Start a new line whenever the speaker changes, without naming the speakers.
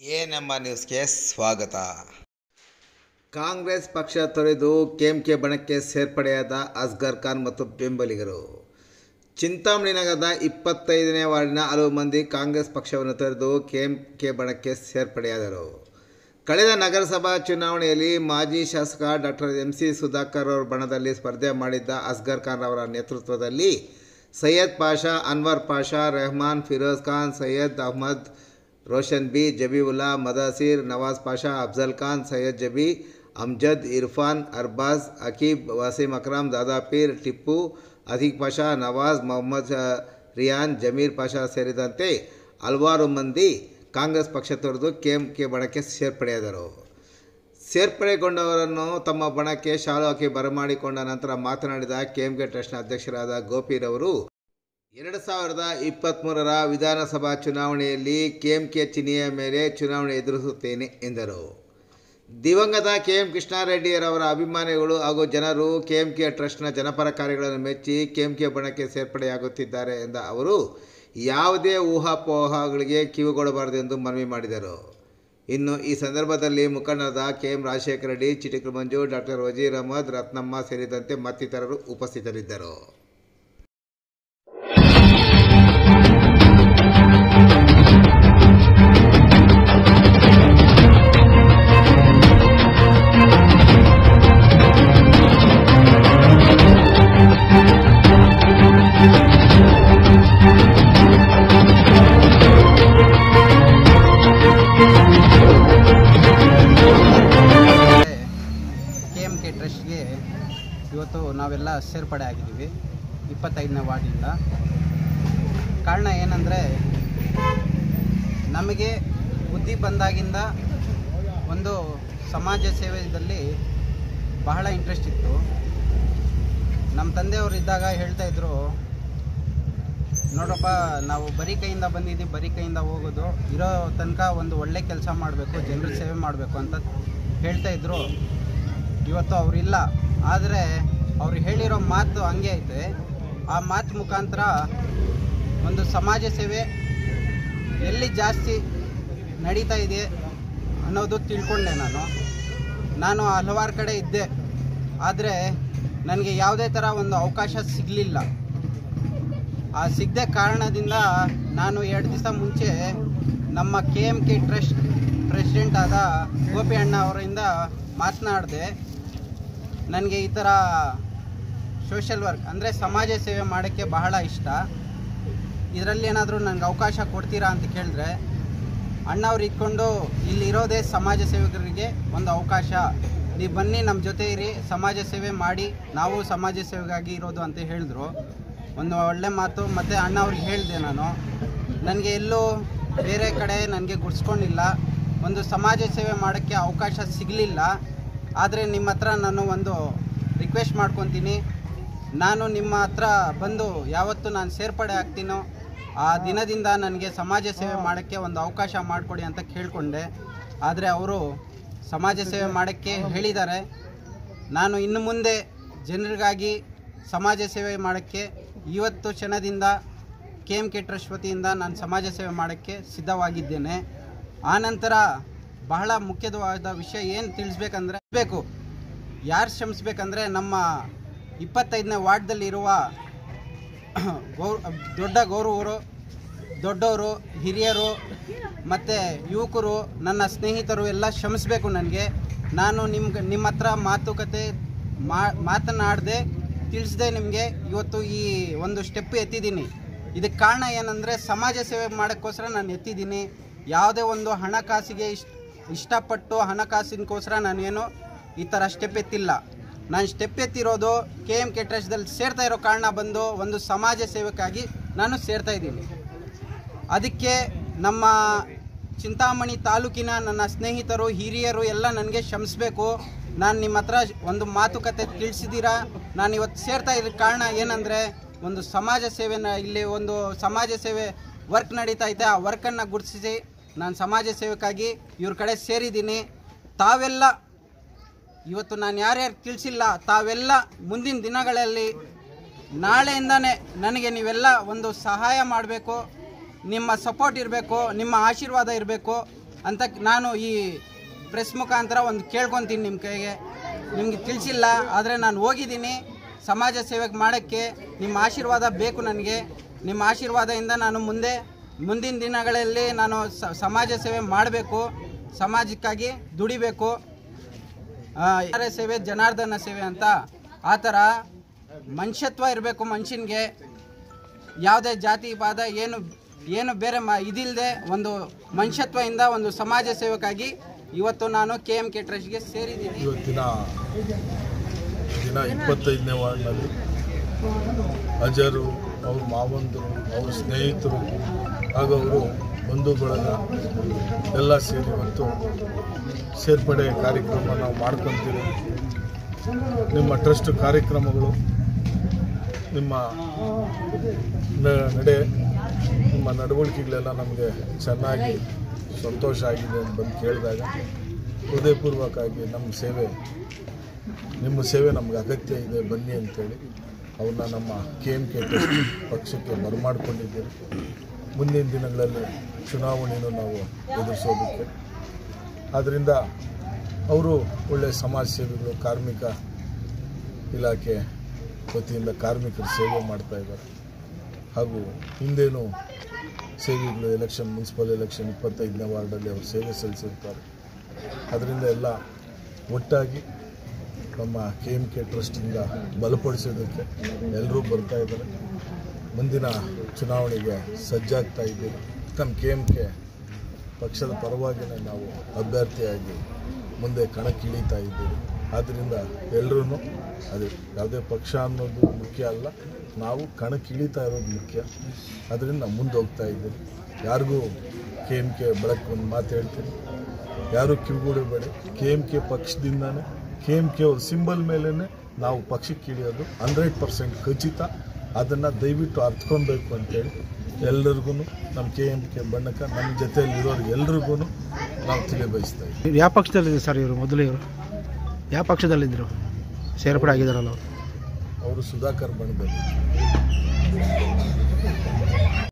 A ನಮ್ಮ ನ್ಯೂಸ್ಗೆ ಸ್ವಾಗತ.
ಕಾಂಗ್ರೆಸ್ ಪಕ್ಷ ತೊರೆದು ಕೆಎಂಕೆ ಬಣಕ್ಕೆ ಸೇರ್ಪಡೆಯಾದ ಅಸ್ಗರ್ ಖಾನ್ ಮತ್ತು ಬೆಂಬಲಿಗರು. ಚಿಂತಾಮಣಿ ನಗರದ ಇಪ್ಪತ್ತೈದನೇ ವಾರ್ಡಿನ ಹಲವು ಮಂದಿ ಕಾಂಗ್ರೆಸ್ ಪಕ್ಷವನ್ನು ತೊರೆದು ಕೆಎಂಕೆ ಬಣಕ್ಕೆ ಸೇರ್ಪಡೆಯಾದರು. ಕಳೆದ ನಗರಸಭಾ ಚುನಾವಣೆಯಲ್ಲಿ ಮಾಜಿ ಶಾಸಕ ಡಾಕ್ಟರ್ ಎಂ ಸಿ ಸುಧಾಕರ್ ಅವರ ಬಣದಲ್ಲಿ ಸ್ಪರ್ಧೆ ಮಾಡಿದ್ದ ಅಸ್ಗರ್ ಖಾನ್ ಅವರ ನೇತೃತ್ವದಲ್ಲಿ ಸೈಯದ್ ಪಾಷಾ, ಅನ್ವರ್ ಪಾಷಾ, ರೆಹಮಾನ್, ಫಿರೋಜ್ ಖಾನ್, ಸೈಯದ್ ಅಹ್ಮದ್ ರೋಷನ್ ಬಿ, ಜಬೀವುಲ್ಲಾ, ಮದಾಸಿರ್, ನವಾಜ್ ಪಾಷಾ, ಅಫ್ಜಲ್ ಖಾನ್, ಸೈಯದ್ ಜಬಿ, ಅಮ್ಜದ್, ಇರ್ಫಾನ್, ಅರ್ಬಾಜ್ ಅಕೀಬ್ ವಸೀಮ್ ಅಕ್ರಾಮ್ ದಾದಾ ಪೀರ್, ಟಿಪ್ಪು ಅಧಿಕ್ ಪಾಷಾ, ನವಾಜ್, ಮೊಹಮ್ಮದ್ ರಿಯಾನ್, ಜಮೀರ್ ಪಾಷಾ ಸೇರಿದಂತೆ ಹಲವಾರು ಮಂದಿ ಕಾಂಗ್ರೆಸ್ ಪಕ್ಷ ತೊರೆದು ಕೆಎಂಕೆ ಬಣಕ್ಕೆ ಸೇರ್ಪಡೆಯಾದರು. ಸೇರ್ಪಡೆಗೊಂಡವರನ್ನು ತಮ್ಮ ಬಣಕ್ಕೆ ಶಾಲು ಹಾಕಿ ಬರಮಾಡಿಕೊಂಡ ನಂತರ ಮಾತನಾಡಿದ ಕೆಎಂಕೆ ಟ್ರಸ್ಟ್ನ ಅಧ್ಯಕ್ಷರಾದ ಗೋಪಿರವರು ಎರಡು ಸಾವಿರದ ಇಪ್ಪತ್ತ್ಮೂರರ ವಿಧಾನಸಭಾ ಚುನಾವಣೆಯಲ್ಲಿ ಕೆಎಂಕೆ ಚಿಹ್ನೆಯ ಮೇಲೆ ಚುನಾವಣೆ ಎದುರಿಸುತ್ತೇನೆ, ಎಂದರು. ದಿವಂಗತ ಕೆ ಎಂ ಕೃಷ್ಣಾರೆಡ್ಡಿಯರವರ ಅಭಿಮಾನಿಗಳು ಹಾಗೂ ಜನರು ಕೆಎಂಕೆ ಟ್ರಸ್ಟ್ನ ಜನಪರ ಕಾರ್ಯಗಳನ್ನು ಮೆಚ್ಚಿ ಕೆಎಂಕೆ ಬಣಕ್ಕೆ ಸೇರ್ಪಡೆಯಾಗುತ್ತಿದ್ದಾರೆ ಎಂದ ಅವರು, ಯಾವುದೇ ಊಹಾಪೋಹಗಳಿಗೆ ಕಿವಿಗೊಡಬಾರದು ಎಂದು ಮನವಿ ಮಾಡಿದರು. ಇನ್ನು ಈ ಸಂದರ್ಭದಲ್ಲಿ ಮುಖಂಡರಾದ K M Rajashekara Reddy Chitikra Manju, doctor Wazir Ahmed Ratnamma ಸೇರಿದಂತೆ ಮತ್ತಿತರರು ಉಪಸ್ಥಿತರಿದ್ದರು.
ನಾವೆಲ್ಲ ಸೇರ್ಪಡೆ ಆಗಿದ್ದೀವಿ ಇಪ್ಪತ್ತೈದನೇ ವಾರ್ಡಿಂದ. ಕಾರಣ ಏನಂದರೆ, ನಮಗೆ ಬುದ್ಧಿ ಬಂದಾಗಿಂದ ಒಂದು ಸಮಾಜ ಸೇವೆಯಲ್ಲಿ ಬಹಳ ಇಂಟ್ರೆಸ್ಟ್ ಇತ್ತು. ನಮ್ಮ ತಂದೆಯವರು ಇದ್ದಾಗ ಹೇಳ್ತಾ ಇದ್ರು, ನೋಡಪ್ಪ, ನಾವು ಬರೀ ಕೈಯಿಂದ ಬಂದಿದ್ದೀವಿ, ಬರೀ ಕೈಯಿಂದ ಹೋಗೋದು, ಇರೋ ತನಕ ಒಂದು ಒಳ್ಳೆ ಕೆಲಸ ಮಾಡಬೇಕು, ಜನರ ಸೇವೆ ಮಾಡಬೇಕು ಅಂತ ಹೇಳ್ತಾ ಇದ್ರು. ಇವತ್ತು ಅವರಿಲ್ಲ. ಆದರೆ ಅವ್ರು ಹೇಳಿರೋ ಮಾತು ಹಂಗೆ ಐತೆ. ಆ ಮಾತು ಮುಖಾಂತರ ಒಂದು ಸಮಾಜ ಸೇವೆ ಎಲ್ಲಿ ಜಾಸ್ತಿ ನಡೀತಾ ಇದೆ ಅನ್ನೋದು ತಿಳ್ಕೊಂಡೆ ನಾನು. ನಾನು ಹಲವಾರು ಕಡೆ ಇದ್ದೆ. ಆದರೆ ನನಗೆ ಯಾವುದೇ ಥರ ಒಂದು ಅವಕಾಶ ಸಿಗಲಿಲ್ಲ. ಆ ಸಿಗದೆ ಕಾರಣದಿಂದ ನಾನು ಎರಡು ದಿವಸ ಮುಂಚೆ ನಮ್ಮ K M K trust president ಆದ ಗೋಪಿ ಅಣ್ಣ ಅವರಿಂದ ಮಾತನಾಡಿದೆ. ನನಗೆ ಈ ಥರ ಸೋಷಿಯಲ್ ವರ್ಕ್, ಅಂದರೆ ಸಮಾಜ ಸೇವೆ ಮಾಡೋಕ್ಕೆ ಬಹಳ ಇಷ್ಟ. ಇದರಲ್ಲಿ ಏನಾದರೂ ನನಗೆ ಅವಕಾಶ ಕೊಡ್ತೀರಾ ಅಂತ ಕೇಳಿದ್ರೆ ಅಣ್ಣವ್ರು ಇಟ್ಕೊಂಡು ಇಲ್ಲಿರೋದೇ ಸಮಾಜ ಸೇವಕರಿಗೆ ಒಂದು ಅವಕಾಶ. ನೀವು ಬನ್ನಿ ನಮ್ಮ ಜೊತೆ ಇರಿ, ಸಮಾಜ ಸೇವೆ ಮಾಡಿ, ನಾವು ಸಮಾಜ ಸೇವೆಗಾಗಿ ಇರೋದು ಅಂತ ಹೇಳಿದ್ರು. ಒಂದು ಒಳ್ಳೆ ಮಾತು, ಮತ್ತು ಅಣ್ಣ ಅವ್ರಿಗೆ ಹೇಳಿದೆ ನಾನು. ನನಗೆ ಎಲ್ಲೂ ಬೇರೆ ಕಡೆ ನನಗೆ ಗುಡ್ಸ್ಕೊಂಡಿಲ್ಲ. ಒಂದು ಸಮಾಜ ಸೇವೆ ಮಾಡೋಕ್ಕೆ ಅವಕಾಶ ಸಿಗಲಿಲ್ಲ. ಆದರೆ ನಿಮ್ಮ ಹತ್ರ ನಾನು ಒಂದು ರಿಕ್ವೆಸ್ಟ್ ಮಾಡ್ಕೊತೀನಿ. ನಾನು ನಿಮ್ಮ ಹತ್ರ ಬಂದು ಯಾವತ್ತು ನಾನು ಸೇರ್ಪಡೆ ಆಗ್ತೀನೋ ಆ ದಿನದಿಂದ ನನಗೆ ಸಮಾಜ ಸೇವೆ ಮಾಡೋಕ್ಕೆ ಒಂದು ಅವಕಾಶ ಮಾಡಿಕೊಡಿ ಅಂತ ಕೇಳಿಕೊಂಡೆ. ಆದರೆ ಅವರು ಸಮಾಜ ಸೇವೆ ಮಾಡೋಕ್ಕೆ ಹೇಳಿದ್ದಾರೆ. ನಾನು ಇನ್ನು ಮುಂದೆ ಜನರಿಗಾಗಿ ಸಮಾಜ ಸೇವೆ ಮಾಡೋಕ್ಕೆ ಇವತ್ತು ಕ್ಷಣದಿಂದ ಕೆ ಎಂ ಕೆ ನಾನು ಸಮಾಜ ಸೇವೆ ಮಾಡೋಕ್ಕೆ ಸಿದ್ಧವಾಗಿದ್ದೇನೆ. ಆನಂತರ ಬಹಳ ಮುಖ್ಯವಾದ ವಿಷಯ ಏನು ತಿಳಿಸ್ಬೇಕಂದ್ರೆ, ಬೇಕು. ಯಾರು ಶ್ರಮಿಸ್ಬೇಕಂದ್ರೆ ನಮ್ಮ ಇಪ್ಪತ್ತೈದನೇ ವಾರ್ಡ್ದಲ್ಲಿರುವ ಗೌ, ದೊಡ್ಡ ಗೌರವರು, ದೊಡ್ಡವರು, ಹಿರಿಯರು ಮತ್ತು ಯುವಕರು, ನನ್ನ ಸ್ನೇಹಿತರು ಎಲ್ಲ ಶ್ರಮಿಸಬೇಕು ನನಗೆ. ನಾನು ನಿಮ್ಗೆ, ನಿಮ್ಮ ಹತ್ರ ಮಾತುಕತೆ ಮಾತನಾಡದೆ ತಿಳಿಸ್ದೆ ನಿಮಗೆ. ಇವತ್ತು ಈ ಒಂದು ಸ್ಟೆಪ್ ಎತ್ತಿದ್ದೀನಿ. ಇದಕ್ಕೆ ಕಾರಣ ಏನಂದರೆ ಸಮಾಜ ಸೇವೆ ಮಾಡೋಕ್ಕೋಸ್ಕರ ನಾನು ಎತ್ತಿದ್ದೀನಿ. ಯಾವುದೇ ಒಂದು ಹಣಕಾಸಿಗೆ ಇಷ್ಟ ಇಷ್ಟಪಟ್ಟು ಹಣಕಾಸಿನಕೋಸ್ಕರ ನಾನೇನು ಈ ಥರ ಸ್ಟೆಪ್ ಎತ್ತಿಲ್ಲ. ನಾನು ಸ್ಟೆಪ್ ಎತ್ತಿರೋದು ಕೆ ಎಂ ಕೆ ಟ್ರಸ್ಟ್ದಲ್ಲಿ ಸೇರ್ತಾ ಇರೋ ಕಾರಣ ಬಂದು ಒಂದು ಸಮಾಜ ಸೇವಕ್ಕಾಗಿ ನಾನು ಸೇರ್ತಾ ಇದ್ದೀನಿ. ಅದಕ್ಕೆ ನಮ್ಮ ಚಿಂತಾಮಣಿ ತಾಲೂಕಿನ ನನ್ನ ಸ್ನೇಹಿತರು, ಹಿರಿಯರು ಎಲ್ಲ ನನಗೆ ಶ್ರಮಿಸ್ಬೇಕು ನಾನು ನಿಮ್ಮ ಹತ್ರ ಒಂದು ಮಾತುಕತೆ ತಿಳಿಸಿದ್ದೀರಾ? ನಾನು ಇವತ್ತು ಸೇರ್ತಾ ಇರೋ ಕಾರಣ ಏನಂದರೆ, ಒಂದು ಸಮಾಜ ಸೇವೆನ ಇಲ್ಲಿ ಒಂದು ಸಮಾಜ ಸೇವೆ ವರ್ಕ್ ನಡೀತಾ ಇದೆ. ಆ ವರ್ಕನ್ನು ಗುರುತಿಸಿ ನಾನು ಸಮಾಜ ಸೇವೆಗಾಗಿ ಇವ್ರ ಕಡೆ ಸೇರಿದ್ದೀನಿ. ತಾವೆಲ್ಲ ಇವತ್ತು ನಾನು ಯಾರ್ಯಾರು ತಿಳಿಸಿಲ್ಲ, ತಾವೆಲ್ಲ ಮುಂದಿನ ದಿನಗಳಲ್ಲಿ ನಾಳೆಯಿಂದನೇ ನನಗೆ ನೀವೆಲ್ಲ ಒಂದು ಸಹಾಯ ಮಾಡಬೇಕು, ನಿಮ್ಮ ಸಪೋರ್ಟ್ ಇರಬೇಕು, ನಿಮ್ಮ ಆಶೀರ್ವಾದ ಇರಬೇಕು ಅಂತ ನಾನು ಈ ಪ್ರೆಸ್ ಮುಖಾಂತರ ಒಂದು ಕೇಳ್ಕೊತೀನಿ ನಿಮ್ಮ ಕೈಗೆ. ನಿಮಗೆ ತಿಳಿಸಿಲ್ಲ ಆದರೆ ನಾನು ಹೋಗಿದ್ದೀನಿ, ಸಮಾಜ ಸೇವೆಗೆ ಮಾಡೋಕ್ಕೆ ನಿಮ್ಮ ಆಶೀರ್ವಾದ ಬೇಕು ನನಗೆ. ನಿಮ್ಮ ಆಶೀರ್ವಾದದಿಂದ ನಾನು ಮುಂದೆ, ಮುಂದಿನ ದಿನಗಳಲ್ಲಿ ನಾನು ಸಮಾಜ ಸೇವೆ ಮಾಡಬೇಕು, ಸಮಾಜಕ್ಕಾಗಿ ದುಡಿಬೇಕು. ಸೇವೆ, ಜನಾರ್ದನ ಸೇವೆ ಅಂತ. ಆ ಥರ ಮನುಷ್ಯತ್ವ ಇರಬೇಕು ಮನುಷ್ಯನಿಗೆ. ಯಾವುದೇ ಜಾತಿ, ಪಾದ, ಏನು ಏನು ಬೇರೆ ಮ ಇದಿಲ್ಲದೆ ಒಂದು ಮನುಷ್ಯತ್ವದಿಂದ ಒಂದು ಸಮಾಜ ಸೇವಕ್ಕಾಗಿ ಇವತ್ತು ನಾನು ಕೆ ಎಂ ಕೆ ಟ್ರಸ್ಟ್ಗೆ ಸೇರಿದ್ದೀನಿ.
ಇವತ್ತಿನ ದಿನ ಇಪ್ಪತ್ತೈದನೇ ವಾರ್ಡ್ನಲ್ಲಿ ಅಜರು, ಅವ್ರ ಮಾವಂದರು, ಅವ್ರ ಸ್ನೇಹಿತರು ಹಾಗೂ ಅವರು ಬಂಧು ಬಳಗ ಎಲ್ಲ ಸೇರಿ ಇವತ್ತು ಸೇರ್ಪಡೆ ಕಾರ್ಯಕ್ರಮ ನಾವು ಮಾಡ್ಕೊತೀವಿ. ನಿಮ್ಮ ಟ್ರಸ್ಟ್ ಕಾರ್ಯಕ್ರಮಗಳು, ನಿಮ್ಮ ನಡೆ, ನಿಮ್ಮ ನಡವಳಿಕೆಗಳೆಲ್ಲ ನಮಗೆ ಚೆನ್ನಾಗಿ ಸಂತೋಷ ಆಗಿದೆ ಅಂತ ಬಂದು ಕೇಳಿದಾಗ ಹೃದಯಪೂರ್ವಕವಾಗಿ ನಮ್ಮ ಸೇವೆ, ನಿಮ್ಮ ಸೇವೆ ನಮ್ಗೆ ಅಗತ್ಯ ಇದೆ, ಬನ್ನಿ ಅಂತೇಳಿ ಅವ್ರನ್ನ ನಮ್ಮ ಕೆ ಎಂ ಕೆ ಪಕ್ಷಕ್ಕೆ ಬರಮಾಡ್ಕೊಂಡಿದ್ದೀರಿ ಮುಂದಿನ ದಿನಗಳಲ್ಲಿ ಚುನಾವಣೆಯನ್ನು ನಾವು ಎದುರಿಸೋದಕ್ಕೆ. ಆದ್ದರಿಂದ ಅವರು ಒಳ್ಳೆಯ ಸಮಾಜ ಸೇವೆಗಳು, ಕಾರ್ಮಿಕ ಇಲಾಖೆ ವತಿಯಿಂದ ಕಾರ್ಮಿಕರ ಸೇವೆ ಮಾಡ್ತಾ ಇದ್ದಾರೆ. ಹಾಗೂ ಹಿಂದೇನು ಸೇವೆಗಳು, ಎಲೆಕ್ಷನ್, ಮುನ್ಸಿಪಲ್ ಎಲೆಕ್ಷನ್ ಇಪ್ಪತ್ತೈದನೇ ವಾರ್ಡಲ್ಲಿ ಅವರು ಸೇವೆ ಸಲ್ಲಿಸಿರ್ತಾರೆ. ಅದರಿಂದ ಎಲ್ಲ ಒಟ್ಟಾಗಿ ನಮ್ಮ ಕೆ ಎಂ ಕೆ ಟ್ರಸ್ಟಿಂದ ಬಲಪಡಿಸೋದಕ್ಕೆ ಎಲ್ಲರೂ ಬರ್ತಾ ಇದ್ದಾರೆ. ಮುಂದಿನ ಚುನಾವಣೆಗೆ ಸಜ್ಜಾಗ್ತಾ ಇದ್ದೀವಿ. ನಮ್ಮ ಕೆ ಎಂ ಕೆ ಪಕ್ಷದ ಪರವಾಗಿಯೇ ನಾವು ಅಭ್ಯರ್ಥಿಯಾಗಿ ಮುಂದೆ ಕಣಕ್ಕಿಳಿತಾ ಇದ್ದೀವಿ. ಆದ್ದರಿಂದ ಎಲ್ಲರೂ ಅದೇ ಯಾವುದೇ ಪಕ್ಷ ಅನ್ನೋದು ಮುಖ್ಯ ಅಲ್ಲ. ನಾವು ಕಣಕ್ಕಿಳಿತಾ ಇರೋದು ಮುಖ್ಯ. ಅದರಿಂದ ಮುಂದೆ ಹೋಗ್ತಾ ಇದ್ದೀವಿ. ಯಾರಿಗೂ ಕೆ ಎಂ ಕೆ ಬಳಕೆ ಒಂದು ಮಾತು ಹೇಳ್ತೀನಿ. ಯಾರು ಕಿವಿಗೂಡಬೇಡಿ ಕೆ ಎಂ ಕೆ ಪಕ್ಷದಿಂದನೇ ಕೆ ಎಂ ಕೆ ಅವ್ರ ಸಿಂಬಲ್ ಮೇಲೇ ನಾವು ಪಕ್ಷಕ್ಕೆ ಇಳಿಯೋದು ಹಂಡ್ರೆಡ್ ಪರ್ಸೆಂಟ್ ಖಚಿತ. ಅದನ್ನು ದಯವಿಟ್ಟು ಅರ್ಥಕೊಬೇಕು ಅಂತೇಳಿ ಎಲ್ಲರಿಗೂ ನಮ್ಮ ಕೆ ಎಂ ಕೆ ಬಣ್ಣಕ್ಕ ನಮ್ಮ ಜೊತೆಯಲ್ಲಿ ಇರೋರಿಗೆ ಎಲ್ರಿಗೂ ನಾವು ತಿಳಿಬಯಸ್ತಾ ಇದ್ದೀವಿ.
ಇವ್ರು ಯಾವ ಪಕ್ಷದಲ್ಲಿದೆ ಸರ್ ಇವರು ಮೊದಲು ಇವರು? ಯಾವ ಪಕ್ಷದಲ್ಲಿದ್ದರು ಸೇರ್ಪಡೆ ಆಗಿದ್ದಾರಲ್ಲ ಅವರು?
ಅವರು ಸುಧಾಕರ್ ಬಣದಲ್ಲಿ